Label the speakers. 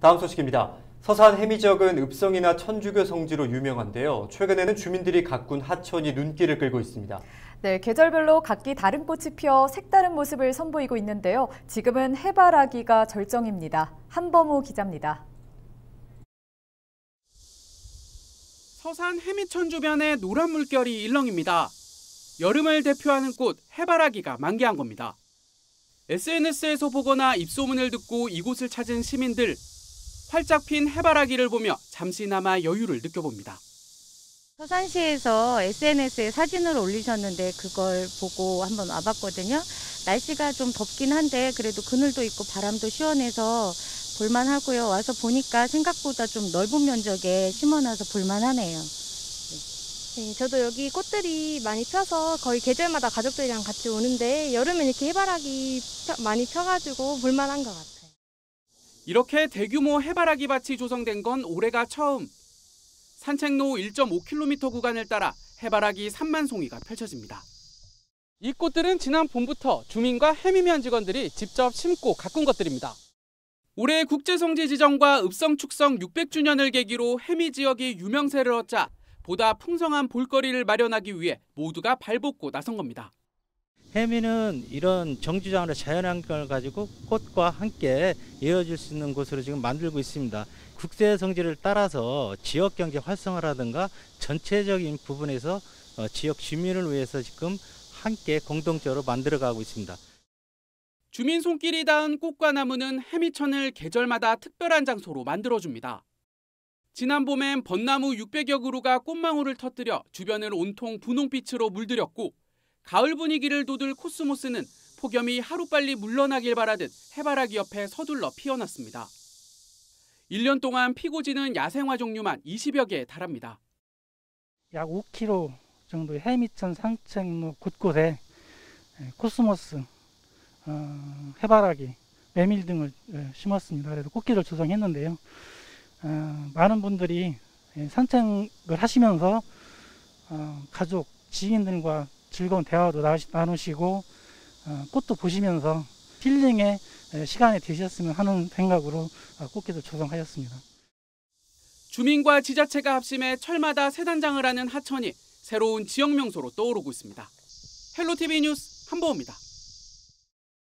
Speaker 1: 다음 소식입니다. 서산 해미 지역은 읍성이나 천주교 성지로 유명한데요. 최근에는 주민들이 가꾼 하천이 눈길을 끌고 있습니다.
Speaker 2: 네, 계절별로 각기 다른 꽃이 피어 색다른 모습을 선보이고 있는데요. 지금은 해바라기가 절정입니다. 한범우 기자입니다.
Speaker 3: 서산 해미천 주변의 노란 물결이 일렁입니다. 여름을 대표하는 꽃 해바라기가 만개한 겁니다. SNS에서 보거나 입소문을 듣고 이곳을 찾은 시민들 활짝 핀 해바라기를 보며 잠시나마 여유를 느껴봅니다.
Speaker 4: 서산시에서 SNS에 사진을 올리셨는데 그걸 보고 한번 와봤거든요. 날씨가 좀 덥긴 한데 그래도 그늘도 있고 바람도 시원해서 볼만하고요. 와서 보니까 생각보다 좀 넓은 면적에 심어놔서 볼만하네요.
Speaker 5: 네, 저도 여기 꽃들이 많이 펴서 거의 계절마다 가족들이랑 같이 오는데 여름엔 이렇게 해바라기 펴, 많이 펴가지고 볼만한 것 같아요.
Speaker 3: 이렇게 대규모 해바라기 밭이 조성된 건 올해가 처음. 산책로 1.5km 구간을 따라 해바라기 3만 송이가 펼쳐집니다. 이 꽃들은 지난 봄부터 주민과 해미면 직원들이 직접 심고 가꾼 것들입니다. 올해 국제성지 지정과 읍성 축성 600주년을 계기로 해미 지역이 유명세를 얻자 보다 풍성한 볼거리를 마련하기 위해 모두가 발벗고 나선 겁니다.
Speaker 6: 해미는 이런 정주장으로 자연환경을 가지고 꽃과 함께 이어질 수 있는 곳으로 지금 만들고 있습니다. 국제 성지를 따라서 지역 경제 활성화라든가 전체적인 부분에서 어, 지역 주민을 위해서 지금 함께 공동적으로 만들어가고 있습니다.
Speaker 3: 주민 손길이 닿은 꽃과 나무는 해미천을 계절마다 특별한 장소로 만들어줍니다. 지난 봄엔 벚나무 600여 그루가 꽃망울을 터뜨려 주변을 온통 분홍빛으로 물들였고 가을 분위기를 돋을 코스모스는 폭염이 하루빨리 물러나길 바라듯 해바라기 옆에 서둘러 피어났습니다. 1년 동안 피고 지는 야생화 종류만 20여 개에 달합니다.
Speaker 7: 약 5km 정도의 해미천 산책로 곳곳에 코스모스, 어, 해바라기, 메밀 등을 심었습니다. 그래서 꽃길을 조성했는데요. 어, 많은 분들이 산책을 하시면서 어, 가족, 지인들과 즐거운 대화도 나누시고 꽃도 보시면서 힐링의 시간이 되셨으면 하는 생각으로 꽃길을 조성하였습니다.
Speaker 3: 주민과 지자체가 합심해 철마다 새 단장을 하는 하천이 새로운 지역 명소로 떠오르고 있습니다. 헬로티비 뉴스 한보입니다